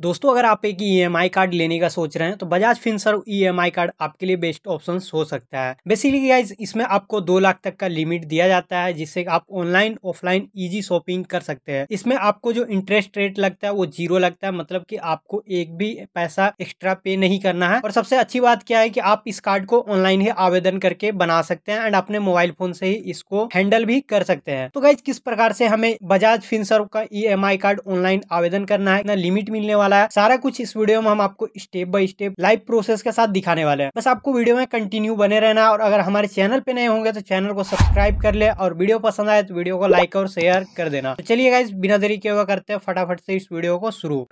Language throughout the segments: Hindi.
दोस्तों, अगर आप एक ईएमआई कार्ड लेने का सोच रहे हैं तो बजाज फिनसर्व ई कार्ड आपके लिए बेस्ट ऑप्शन हो सकता है। बेसिकली गाइज़ इसमें आपको दो लाख तक का लिमिट दिया जाता है, जिससे आप ऑनलाइन ऑफलाइन इजी शॉपिंग कर सकते हैं। इसमें आपको जो इंटरेस्ट रेट लगता है, वो ज़ीरो लगता है मतलब की आपको एक भी पैसा एक्स्ट्रा पे नहीं करना है। और सबसे अच्छी बात क्या है की आप इस कार्ड को ऑनलाइन ही आवेदन करके बना सकते हैं एंड अपने मोबाइल फ़ोन से ही इसको हैंडल भी कर सकते हैं। तो गाइज़ किस प्रकार से हमें बजाज फिनसर्व का ईएमआई कार्ड ऑनलाइन आवेदन करना है? लिमिट मिलने वाला वाला है। सारा कुछ इस वीडियो में हम आपको step by step live process के साथ दिखाने वाले हैं। बस आपको वीडियो में कंटिन्यू बने रहना और अगर हमारे चैनल पे नए होंगे तो चैनल को सब्सक्राइब कर ले और वीडियो पसंद आए तो वीडियो को लाइक और शेयर कर देना। तो चलिए गाइज़ बिना देरी के हुआ करते हैं, फटाफट से इस वीडियो को शुरू।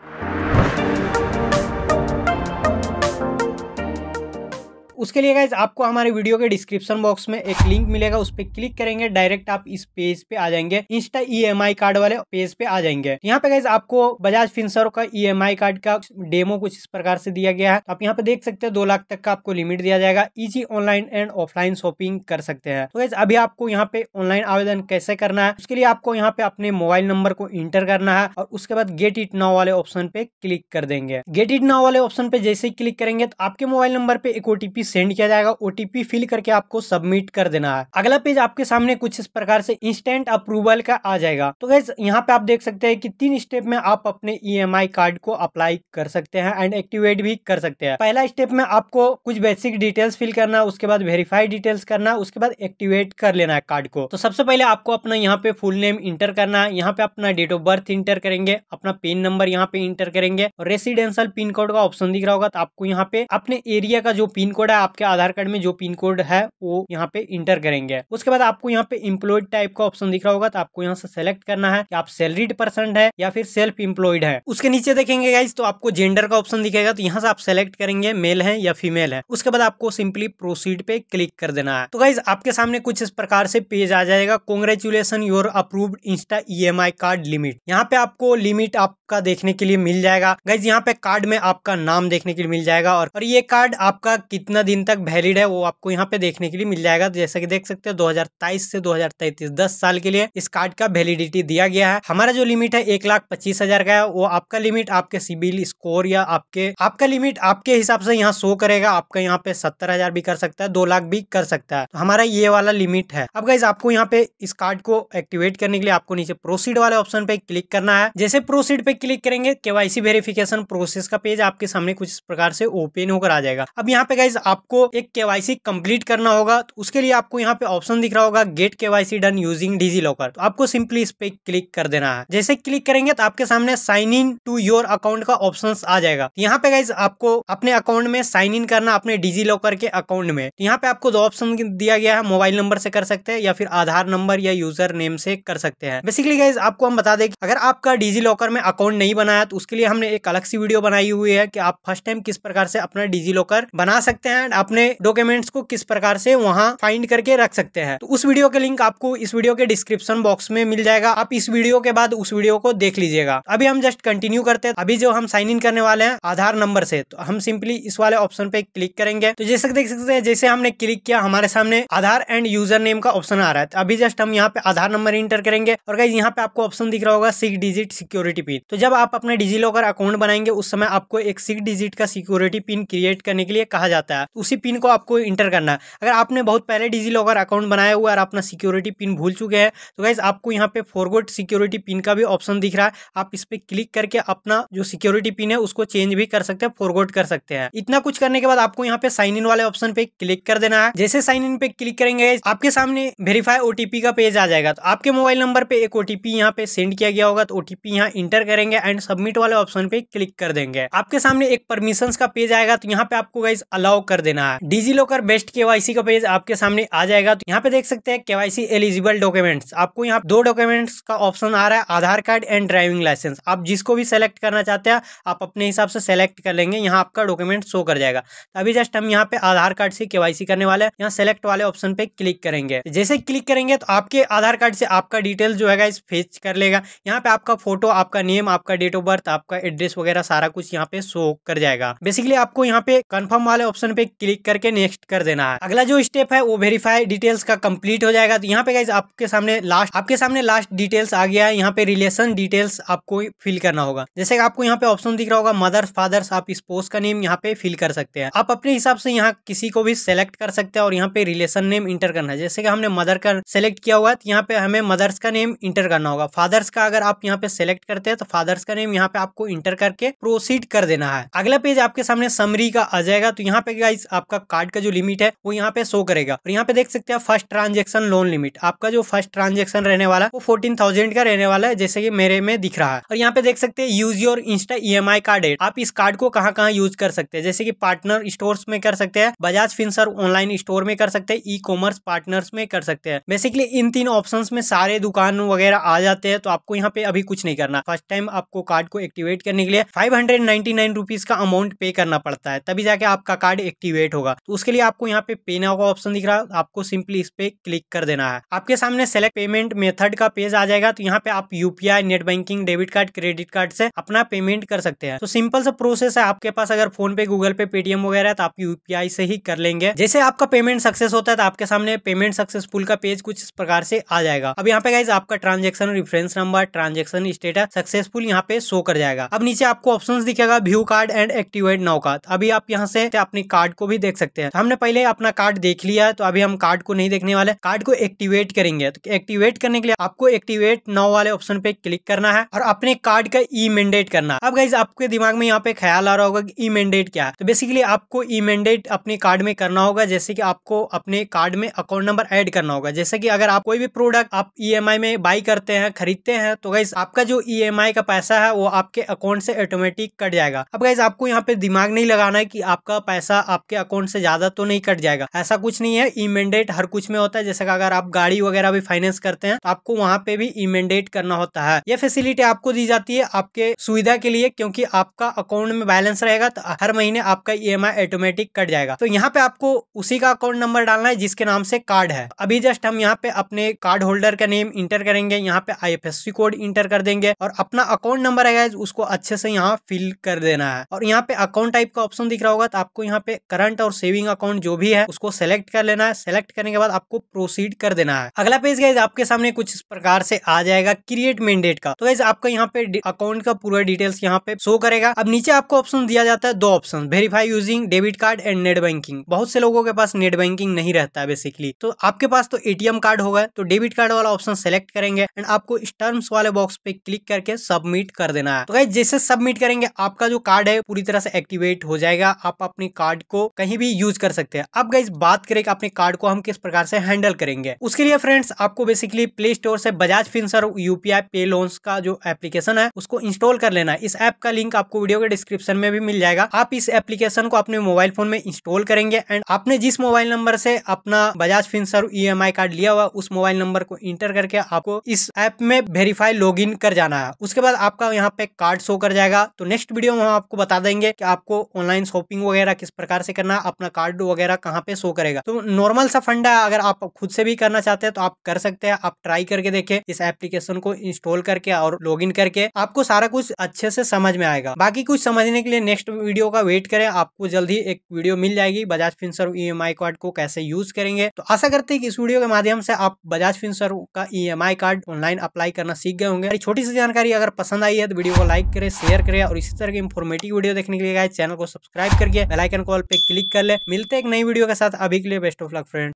उसके लिए गाइज़ आपको हमारे वीडियो के डिस्क्रिप्शन बॉक्स में एक लिंक मिलेगा, उस पर क्लिक करेंगे डायरेक्ट आप इस पेज पे आ जाएँगे इंस्टा ई कार्ड वाले पेज पे आ जाएँगे। यहाँ पे गाइज़ आपको बजाज फिंसर का ईएमआई कार्ड का डेमो कुछ इस प्रकार से दिया गया है। आप यहाँ पे देख सकते हैं, दो लाख तक का आपको लिमिट दिया जाएगा। Easy online and offline shopping कर सकते हैं। तो अभी आपको यहाँ पे ऑनलाइन आवेदन कैसे करना है, उसके लिए आपको यहाँ पे अपने मोबाइल नंबर को इंटर करना है और उसके बाद गेट इट नाउ वाले ऑप्शन पे क्लिक कर देंगे। गेट इट नाउ वाले ऑप्शन पे जैसे ही क्लिक करेंगे तो आपके मोबाइल नंबर पे एक ओटीपी सेंड किया जाएगा ओटीपी फिल करके आपको सबमिट कर देना है। अगला पेज आपके सामने कुछ इस प्रकार से इंस्टेंट अप्रूवल का आ जाएगा। तो गैस यहाँ पे आप देख सकते हैं कि तीन स्टेप में आप अपने ईएमआई कार्ड को अप्लाई कर सकते हैं एंड एक्टिवेट भी कर सकते हैं। पहला स्टेप में आपको कुछ बेसिक डिटेल्स फिल करना, उसके बाद वेरीफाई डिटेल्स करना, उसके बाद एक्टिवेट कर लेना है कार्ड को। तो सबसे पहले आपको अपना यहाँ पे फुल नेम इंटर करना है। यहाँ पे अपना डेट ऑफ़ बर्थ इंटर करेंगे, अपना पिन नंबर यहाँ पे इंटर करेंगे और रेसिडेंशियल पिन कोड का ऑप्शन दिख रहा होगा। तो आपको यहाँ पे अपने एरिया का जो पिन कोड है, आपके आधार कार्ड में जो पिन कोड है, वो यहाँ पे इंटर करेंगे। उसके बाद आपको यहाँ पे इम्प्लॉयड टाइप का ऑप्शन दिख रहा होगा तो आपको यहाँ से सेलेक्ट करना है कि आप सैलरीड पर्सन है या फिर सेल्फ इम्प्लॉयड है। उसके नीचे देखेंगे गाइज़ तो आपको जेंडर का ऑप्शन दिखेगा तो यहाँ से आप सेलेक्ट करेंगे मेल है या फीमेल है। उसके बाद आपको सिंपली प्रोसीड पे क्लिक कर देना है। तो गाइज़ आपके सामने कुछ इस प्रकार से पेज आ जाएगा। Congratulation your approved insta EMI card limit यहाँ पे आपको लिमिट आपका देखने के लिए मिल जाएगा। गाइज़ यहाँ पे कार्ड में आपका नाम देखने के लिए मिल जाएगा और ये कार्ड आपका कितना दिन तक वैलिड है, वो आपको यहाँ पे देखने के लिए मिल जाएगा। जैसा कि देख सकते हो 2023 से 2033 10 साल के लिए इस कार्ड का वैलिडिटी दिया गया है। हमारा जो लिमिट है, एक लाख पच्चीस हज़ार का है। वो आपका लिमिट आपके सिबिल स्कोर या आपके, आपका लिमिट आपके हिसाब से यहाँ शो करेगा। आपका यहाँ पे सत्तर हज़ार भी कर सकता है, दो लाख भी कर सकता है। तो हमारा ये वाला लिमिट है। अब गाइज़ आपको यहाँ पे इस कार्ड को एक्टिवेट करने के लिए आपको नीचे प्रोसीड वाले ऑप्शन पे क्लिक करना है। जैसे प्रोसीड पे क्लिक करेंगे केवाईसी वेरिफिकेशन प्रोसेस का पेज आपके सामने कुछ इस प्रकार से ओपन होकर आ जाएगा। अब यहाँ पे गाइज़ आपको एक केवाई केवाईसी कंप्लीट करना होगा तो उसके लिए आपको यहाँ पे ऑप्शन दिख रहा होगा get KYC done using digi locker तो आपको सिंपली इस पे क्लिक कर देना है। जैसे क्लिक करेंगे तो आपके सामने sign in to your account का ऑप्शन आ जाएगा। यहाँ पे गाइज़ आपको अपने अकाउंट में साइन इन करना, अपने डिजी लॉकर के अकाउंट में। तो यहाँ पे आपको दो ऑप्शन दिया गया है मोबाइल नंबर से कर सकते हैं या फिर आधार नंबर या यूज़र नेम से कर सकते हैं। बेसिकली गाइज़ आपको हम बता दें अगर आपका डिजी लॉकर में अकाउंट नहीं बनाया तो उसके लिए हमने एक अलग सी वीडियो बनाई हुई है कि आप फ़र्स्ट टाइम किस प्रकार से अपना डिजी लॉकर बना सकते हैं। अपने डॉक्यूमेंट्स को किस प्रकार से वहाँ फाइंड करके रख सकते हैं। तो उस वीडियो के लिंक आपको इस वीडियो के डिस्क्रिप्शन बॉक्स में मिल जाएगा। आप इस वीडियो के बाद उस वीडियो को देख लीजिएगा। अभी हम जस्ट कंटिन्यू करते हैं। अभी जो हम साइन इन करने वाले हैं आधार नंबर से। तो हम सिंपली इस वाले ऑप्शन पे क्लिक करेंगे। तो जैसे देख सकते हैं, जैसे हमने क्लिक किया, हमारे सामने आधार एंड यूज़र नेम का ऑप्शन आ रहा है। तो अभी जस्ट हम यहाँ पे आधार नंबर इंटर करेंगे। और गाइज़ यहाँ पे आपको ऑप्शन दिख रहा होगा सिक्स डिजिट सिक्योरिटी पिन तो जब आप अपने डिजी लॉकर अकाउंट बनाएँगे, उस समय आपको एक सिक्स डिजिट का सिक्योरिटी पिन क्रिएट करने के लिए कहा जाता है। उसी पिन को आपको इंटर करना है। अगर आपने बहुत पहले डिजी लॉकर अकाउंट बनाया हुआ है और अपना सिक्योरिटी पिन भूल चुके हैं तो गाइज़ आपको यहाँ पे फॉरवर्ड सिक्योरिटी पिन का भी ऑप्शन दिख रहा है। आप इस पर क्लिक करके अपना जो सिक्योरिटी पिन है, उसको चेंज भी कर सकते हैं फॉरवर्ड कर सकते हैं। इतना कुछ करने के बाद आपको यहाँ पे साइन इन वाले ऑप्शन पे क्लिक कर देना है। जैसे साइन इन पे क्लिक करेंगे आपके सामने वेरीफाई ओटीपी का पेज आ जाएगा। तो आपके मोबाइल नंबर पे एक ओटीपी यहाँ पे सेंड किया गया होगा तो ओटीपी यहाँ इंटर करेंगे एंड सबमिट वाले ऑप्शन पे क्लिक कर देंगे। आपके सामने एक परमिशन का पेज आएगा तो यहाँ पे आपको गाइज़ अलाउ कर देना है। डिजी लॉकर बेस्ट केवाईसी का पेज आपके सामने आ जाएगा। तो यहाँ पे देख सकते हैं केवाईसी एलिजिबल डॉक्यूमेंट्स आपको यहाँ दो डॉक्यूमेंट्स का ऑप्शन आ रहा है, Aadhaar card and driving licence आप जिसको भी सेलेक्ट करना चाहते हैं, आप अपने हिसाब से सेलेक्ट कर लेंगे। यहाँ आपका डॉक्यूमेंट शो कर जाएगा। तो अभी जस्ट हम यहाँ पे आधार कार्ड से केवाईसी करने वाले यहाँ सेलेक्ट वाले ऑप्शन पे क्लिक करेंगे। जैसे क्लिक करेंगे तो आपके आधार कार्ड से आपका डिटेल जो है इस फेच कर लेगा। यहाँ पे आपका फ़ोटो आपका नेम आपका डेट ऑफ़ बर्थ आपका एड्रेस वगैरह सारा कुछ यहाँ पे शो कर जाएगा। बेसिकली आपको यहाँ पे कंफर्म वाले ऑप्शन पे क्लिक करके नेक्स्ट कर देना। है अगला जो स्टेप है, वो वेरीफाई डिटेल्स का कंप्लीट हो जाएगा। तो यहाँ पे गाइज़ आपके सामने लास्ट आपके सामने लास्ट डिटेल्स आ गया है। यहाँ पे रिलेशन डिटेल्स आपको फिल करना होगा। जैसे आपको यहाँ पे ऑप्शन दिख रहा होगा मदर्स फादर्स आप स्पोर्स का नेम यहाँ पे फिल कर सकते हैं। आप अपने हिसाब से यहाँ किसी को भी सेलेक्ट कर सकते हैं और यहाँ पे रिलेशन नेम इंटर करना है। जैसे कि हमने मदर का सेलेक्ट किया हुआ है तो यहाँ पे हमें मदर्स का नेम इंटर करना होगा। फादर्स का अगर आप यहाँ पे सेलेक्ट करते हैं तो फादर्स का नेम यहाँ पे आपको इंटर करके प्रोसीड कर देना है। अगला पेज आपके सामने समरी का आ जाएगा। तो यहाँ पे गाइस आपका कार्ड का जो लिमिट है, वो यहाँ पे शो करेगा। और यहाँ पे देख सकते हैं फ़र्स्ट ट्रांजेक्शन लोन लिमिट आपका जो फ़र्स्ट ट्रांजेक्शन रहने वाला, वो फोर्टीन थाउज़ेंड का रहने वाला है, जैसे कि मेरे में दिख रहा है। और यहाँ पे देख सकते हैं use your insta E M I card आप इस कार्ड को कहाँ कहाँ यूज़ कर सकते हैं? जैसे कि पार्टनर स्टोर्स में कर सकते हैं बजाज फिंसर ऑनलाइन स्टोर में कर सकते हैं ई कॉमर्स पार्टनर्स में कर सकते हैं। बेसिकली इन तीन ऑप्शन में सारे दुकान वगैरह आ जाते हैं तो आपको यहाँ पे अभी कुछ नहीं करना। फ़र्स्ट टाइम आपको कार्ड को एक्टिवेट करने के लिए five hundred ninety nine rupees का अमाउंट पे करना पड़ता है। तभी जाके आपका कार्ड एक्टिवेट होगा। तो उसके लिए आपको यहाँ पे पे नाउ का ऑप्शन दिख रहा है। आपको सिंपली इस पे क्लिक कर देना है। आपके सामने सेलेक्ट पेमेंट मेथड का पेज आ जाएगा। तो यहाँ पे आप UPI net banking debit card credit card से अपना पेमेंट कर सकते हैं। तो सिंपल सा प्रोसेस है। आपके पास अगर फ़ोन पे गूगल पे पेटीएम वगैरह तो आप यूपीआई से ही कर लेंगे। जैसे आपका पेमेंट सक्सेस होता है तो आपके सामने पेमेंट सक्सेसफुल का पेज कुछ इस प्रकार से आ जाएगा। अब यहाँ पे गाइज़ आपका transaction reference number transaction status successful यहाँ पे शो कर जाएगा। अब नीचे आपको ऑप्शन दिखेगा view card and activate now का। अभी आप यहाँ से अपने कार्ड को भी देख सकते हैं। तो हमने पहले अपना कार्ड देख लिया तो अभी हम कार्ड को नहीं देखने वाले। कार्ड को एक्टिवेट करेंगे। तो एक्टिवेट करने के लिए आपको एक्टिवेट नाउ वाले ऑप्शन पे क्लिक करना है और अपने कार्ड का ई मैंडेट करना। अब गाइज़ आपके दिमाग में यहाँ पे ख्याल आ रहा होगा ई मैंडेट क्या है। तो बेसिकली आपको ई मैंडेट अपने कार्ड में करना होगा, जैसे कि आपको अपने कार्ड में अकाउंट नंबर एड करना होगा। जैसे कि अगर आप कोई भी प्रोडक्ट आप ई में बाई करते हैं, खरीदते हैं तो गाइज़ आपका जो ईएमआई का पैसा है, वो आपके अकाउंट से ऑटोमेटिक कट जाएगा। अब गाइज़ आपको यहाँ पे दिमाग नहीं लगाना है कि आपका पैसा आपके अकाउंट से ज़्यादा तो नहीं कट जाएगा। ऐसा कुछ नहीं है। ई मैंडेट हर कुछ में होता है। जैसे अगर आप गाड़ी वगैरह भी फाइनेंस करते हैं तो आपको वहाँ पे भी ई मैंडेट करना होता है। यह फैसिलिटी आपको दी जाती है आपके सुविधा के लिए, क्योंकि आपका अकाउंट में बैलेंस रहेगा तो हर महीने आपका ईएमआई ऑटोमेटिक कट जाएगा। तो यहाँ पे आपको उसी का अकाउंट नंबर डालना है, जिसके नाम से कार्ड है। अभी जस्ट हम यहाँ पे अपने कार्ड होल्डर का नेम इंटर करेंगे। यहाँ पे आईएफएससी कोड इंटर कर देंगे और अपना अकाउंट नंबर है उसको अच्छे से यहाँ फिल कर देना है। और यहाँ पे अकाउंट टाइप का ऑप्शन दिख रहा होगा तो आपको यहाँ पे करंट और सेविंग अकाउंट जो भी है, उसको सेलेक्ट कर लेना है। सेलेक्ट करने के बाद आपको प्रोसीड कर देना है। अगला पेज गाइज़ आपके सामने कुछ इस प्रकार से आ जाएगा क्रिएट मेंडेट का। तो गाइज़ आपका यहाँ पे अकाउंट का पूरा डिटेल्स यहाँ पे शो करेगा। अब नीचे आपको ऑप्शन दिया जाता है दो option verify using debit card and net banking बहुत से लोगों के पास नेट बैंकिंग नहीं रहता है बेसिकली तो आपके पास तो एटीएम कार्ड होगा तो डेबिट कार्ड वाला ऑप्शन सेलेक्ट करेंगे एंड आपको इस टर्म्स वाले बॉक्स पे क्लिक करके सबमिट कर देना है। तो गाइज़ जैसे सबमिट करेंगे, आपका जो कार्ड है, पूरी तरह से एक्टिवेट हो जाएगा। आप अपने कार्ड को कहीं भी यूज़ कर सकते हैं। अब गाइज़ बात करें कि अपने कार्ड को हम किस प्रकार से हैंडल करेंगे। उसके लिए फ्रेंड्स आपको बेसिकली प्ले स्टोर से Bajaj Finserv UPI pay loans का जो एप्लीकेशन है, उसको इंस्टॉल कर लेना इस ऐप का लिंक आपको वीडियो के डिस्क्रिप्शन में भी मिल जाएगा। आप इस एप्लीकेशन को अपने मोबाइल फ़ोन में इंस्टॉल करेंगे एंड आपने जिस मोबाइल नंबर से अपना बजाज फिंसर ई कार्ड लिया हुआ, उस मोबाइल नंबर को इंटर करके आपको इस ऐप में वेरीफाई लॉग कर जाना है। उसके बाद आपका यहाँ पे कार्ड शो कर जाएगा। तो नेक्स्ट वीडियो में हम आपको बता देंगे कि आपको ऑनलाइन शॉपिंग वगैरह किस प्रकार से करना, अपना कार्ड वगैरह कहाँ पे शो करेगा। तो नॉर्मल सा फंड अगर आप खुद से भी करना चाहते हैं तो आप कर सकते हैं। आप ट्राई करके देखें इस एप्लीकेशन को इंस्टॉल करके और लॉग करके आपको सारा कुछ अच्छे से समझ में आएगा। बाकी कुछ समझने के लिए नेक्स्ट वीडियो का वेट करें, आपको जल्दी एक वीडियो मिल जाएगी। बजाज फिंसर ई कार्ड को कैसे यूज़ करेंगे। तो आशा करते हैं कि इस वीडियो के माध्यम से आप बजाज फिंसर का ई कार्ड ऑनलाइन अप्लाई करना सीख गए होंगे। छोटी सी जानकारी अगर पसंद आई है तो वीडियो को लाइक करें, शेयर करें और इसी तरह की इन्फॉर्मेटिव वीडियो देखने के लिए चैनल को सब्सक्राइब करके बेलाइकन कॉल पे क्लिक कर ले। मिलते एक नई वीडियो के साथ। अभी के लिए बेस्ट ऑफ़ लक फ्रेंड